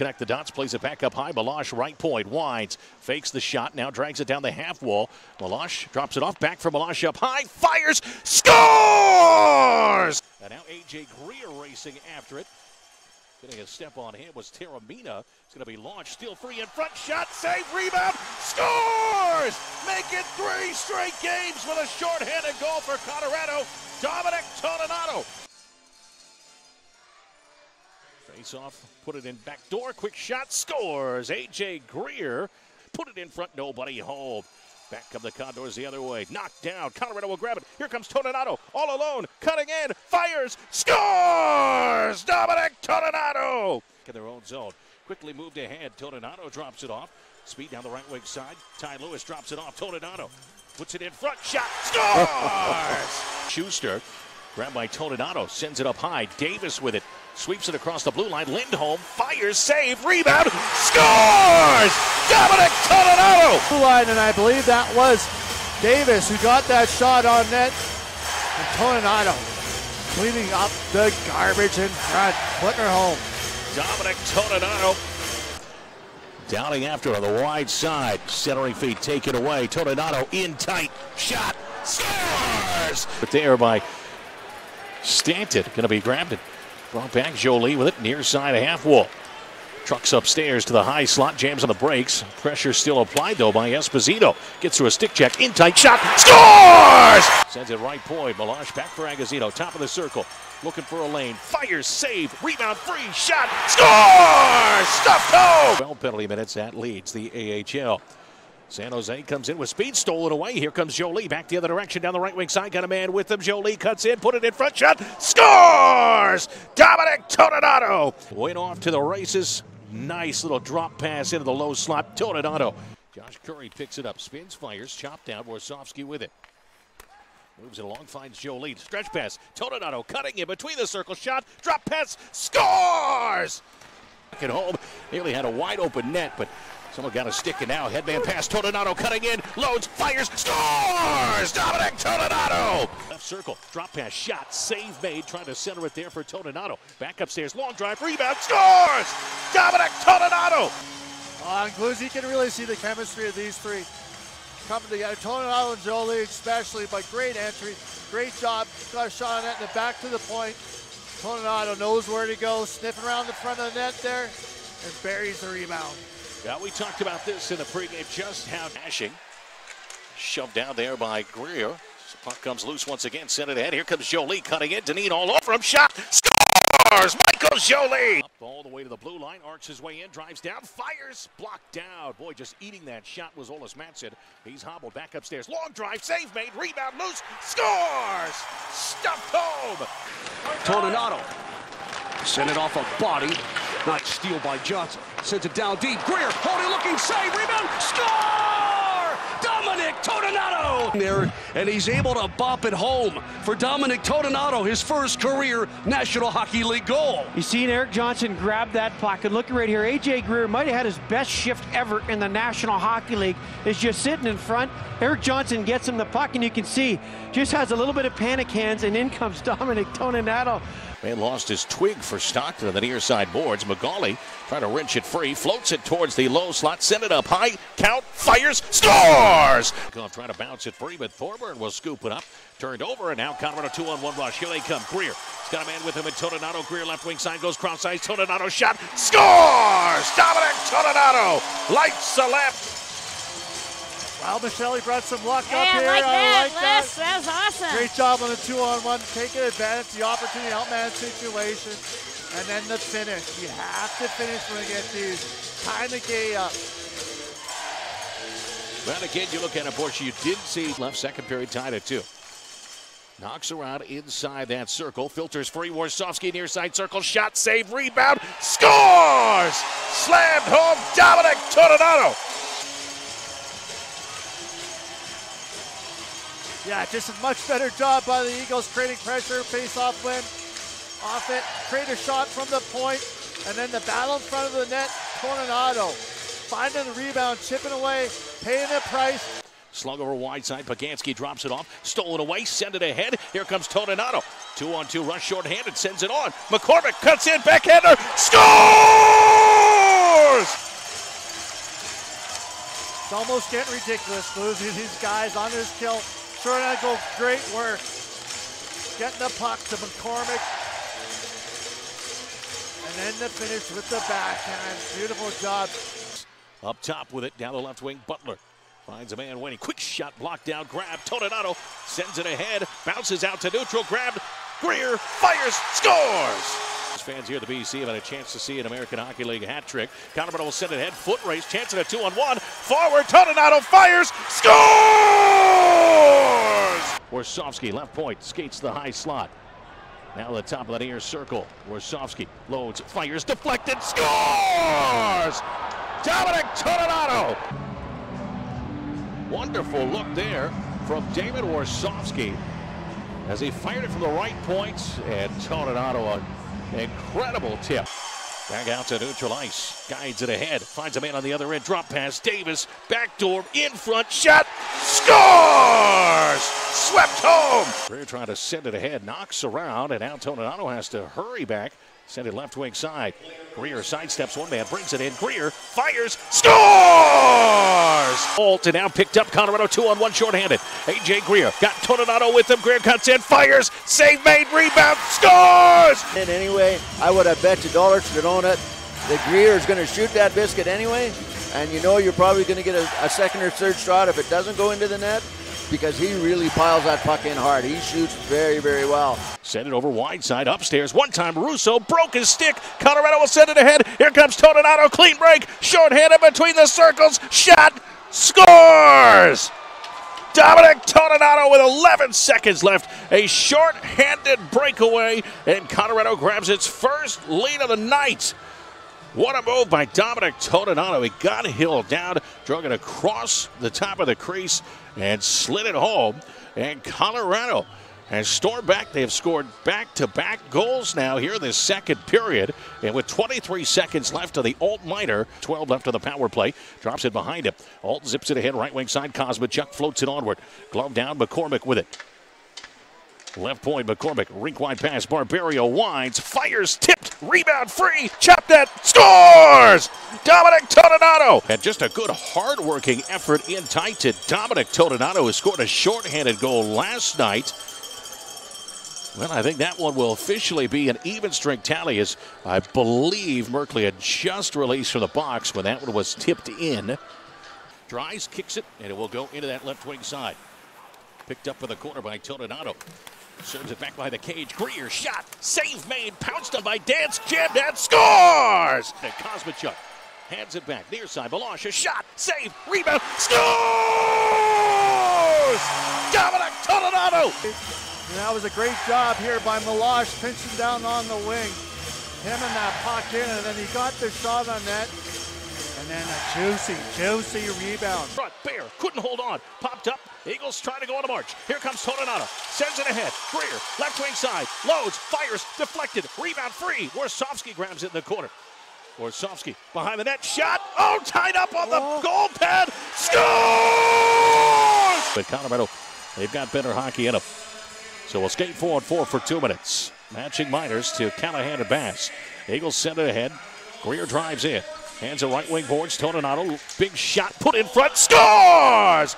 connect the dots, plays it back up high. Meloche, right point, winds, fakes the shot, now drags it down the half wall. Meloche drops it off, back for Meloche up high, fires, scores! And now A.J. Greer racing after it. Getting a step on him was Taormina. It's going to be launched, still free in front, shot, save, rebound, scores! Make it three straight games with a shorthanded goal for Colorado. Dominic Toninato. Face off, put it in back door, quick shot, scores. A.J. Greer put it in front, nobody home. Back come the Condors the other way. Knocked down. Colorado will grab it. Here comes Toninato. All alone. Cutting in. Fires. Scores! Dominic Toninato! In their own zone. Quickly moved ahead. Toninato drops it off. Speed down the right wing side. Ty Lewis drops it off. Toninato puts it in front. Shot. Scores! Schuster. Grabbed by Toninato. Sends it up high. Davis with it. Sweeps it across the blue line. Lindholm fires, save, rebound, scores! Dominic Toninato! Blue line, and I believe that was Davis who got that shot on net. And Toninato cleaning up the garbage in front, putting her home. Dominic Toninato downing after on the wide side. Centering feet take it away. Toninato in tight. Shot. Scores! But there by Stanton. Going to be grabbed and brought back. Joly with it near side of half wall. Trucks upstairs to the high slot, jams on the brakes. Pressure still applied though by Esposito. Gets through a stick check, in tight shot, scores! Sends it right point. Meloche back for Agazito, top of the circle. Looking for a lane, fires, save, rebound, free, shot, scores! Stuffed home! 12 penalty minutes, that leads the AHL. San Jose comes in with speed, stolen away. Here comes Joly back the other direction down the right wing side. Got a man with him. Joly cuts in, put it in front, shot, scores! Dominic Toninato went off to the races. Nice little drop pass into the low slot. Toninato. Josh Curry picks it up, spins, fires, chopped down. Warsofsky with it. Moves it along, finds Joly. Stretch pass. Toninato cutting in between the circle. Shot, drop pass, scores! Back at home, nearly had a wide open net, but Someone got a stick and now headband pass. Toninato cutting in, loads, fires, scores! Dominic Toninato! Left circle, drop pass, shot, save made, trying to center it there for Toninato. Back upstairs, long drive, rebound, scores! Dominic Toninato! On uh, you can really see the chemistry of these three coming together. Toninato and Joly especially, but great entry, great job. Got a shot on it and back to the point. Toninato knows where to go, sniffing around the front of the net there, and buries the rebound. Yeah, we talked about this in the pregame, just how dashing. Shoved down there by Greer. Puck comes loose once again, sent it ahead. Here comes Joly cutting it. Deneen all over him. Shot. Scores! Michael Joly! Up all the way to the blue line, arcs his way in, drives down, fires, blocked down. Boy, just eating that shot was Olis Matson. He's hobbled back upstairs. Long drive, save made, rebound loose, scores! Stuffed home! Toninato sent it off a body. Nice steal by Johnson. Sends it down deep. Greer, holding, looking, save, rebound, score! Dominic Toninato! There, and he's able to bop it home for Dominic Toninato, his first career National Hockey League goal. You seen Erik Johnson grab that puck, and look right here, AJ Greer might have had his best shift ever in the National Hockey League. Is just sitting in front. Erik Johnson gets him the puck, and you can see just has a little bit of panic hands, and in comes Dominic Toninato. Man lost his twig for Stockton on the near side boards. McGauley trying to wrench it free, floats it towards the low slot, send it up high, count, fires, scores! Goff trying to bounce it free, but Thorburn will scoop it up. Turned over, and now Colorado two on one rush. Here they come. Greer. He's got a man with him in Toninato. Greer left wing side goes cross ice. Toninato shot. Scores! Dominic Toninato lights the left. Well, Michelle brought some luck hey, up I here. Like I like that. That was awesome. Great job on the two-on-one, taking advantage of the opportunity, outman situation, and then the finish. You have to finish when you get these. Time the game up. Well, again, you look at it, Porsche, you did see left second period tied at two. Knocks around inside that circle. Filters free. Warsofsky near side circle. Shot, save, rebound. Scores! Slammed home. Dominic Toninato. Yeah, just a much better job by the Eagles creating pressure, face-off win, off it, create a shot from the point, and then the battle in front of the net, Coronado finding the rebound, chipping away, paying the price. Slung over wide side, Pagansky drops it off, stolen away, send it ahead. Here comes Toninato. Two on two, rush shorthanded, sends it on. McCormick cuts in, backhander, scores! It's almost getting ridiculous losing these guys on this kill. Shorenko, great work. Getting the puck to McCormick. And then the finish with the backhand. Beautiful job. Up top with it, down the left wing, Butler. Finds a man waiting. Quick shot, blocked down, grab. Toninato sends it ahead, bounces out to neutral, grabbed. Greer fires, scores! Fans here at the BC have had a chance to see an American Hockey League hat trick. Colorado will send it ahead, foot race, chance at a two on one. Forward, Toninato fires, scores! Warsofsky, left point, skates the high slot. Now the top of the near circle. Warsofsky loads, fires, deflected, scores! Dominic Toninato! Wonderful look there from David Warsofsky as he fired it from the right points, point and Toninato incredible tip. Back out to neutral ice, guides it ahead, finds a man on the other end, drop pass, Davis, backdoor, in front, shot, scores! Swept home! Greer trying to send it ahead, knocks around, and now has to hurry back. Send it left wing side. Greer sidesteps one man, brings it in. Greer fires, scores! And now picked up Colorado two on one shorthanded. AJ Greer got Toninato with him. Greer cuts in, fires, save made, rebound, scores! And anyway, I would have bet you dollars to own it. The Greer is going to shoot that biscuit anyway, and you know you're probably going to get a, a second or third shot if it doesn't go into the net because he really piles that puck in hard. He shoots very, very well. Send it over wide side upstairs. One time Russo broke his stick. Colorado will send it ahead. Here comes Toninato. Clean break. Short-handed between the circles. Shot. Scores! Dominic Toninato with 11 seconds left. A short-handed breakaway. And Colorado grabs its first lead of the night. What a move by Dominic Toninato. He got Hill down, drug it across the top of the crease, and slid it home. And Colorado has stormed back. They have scored back to back goals now here in this second period. And with 23 seconds left of the Alt Minor, 12 left of the power play, drops it behind him. Alt zips it ahead, right wing side. Kosmachuk floats it onward. Glove down, McCormick with it. Left point, McCormick, rink wide pass, Barberio winds, fires, tipped, rebound free, chop that, scores! Dominic Toninato! And just a good hard-working effort in tight to Dominic Toninato, who scored a shorthanded goal last night. Well, I think that one will officially be an even strength tally as I believe Merkley had just released from the box when that one was tipped in. Dries kicks it, and it will go into that left wing side. Picked up for the corner by Toninato. Serves it back by the cage. Greer shot. Save made. Pounced on by Dance. Jammed and scores! And Kosmachuk hands it back. Near side. Melange. A shot. Save. Rebound. Scores! Dominic! And that was a great job here by Melange pinching down on the wing. Him and that puck in, and then he got the shot on net. And then a juicy, juicy rebound. Front, Bear couldn't hold on. Popped up. Eagles trying to go on a march. Here comes Toninato. Sends it ahead. Greer, left wing side. Loads, fires, deflected. Rebound free. Warsofsky grabs it in the corner. Warsofsky behind the net. Shot. Oh, tied up on the oh. goal pad. Scores! But Colorado, they've got better hockey in them. So we'll skate forward four for two minutes. Matching minors to Callahan and Bass. Eagles send it ahead. Greer drives in. Hands a right wing boards. Toninato. Big shot put in front. Scores!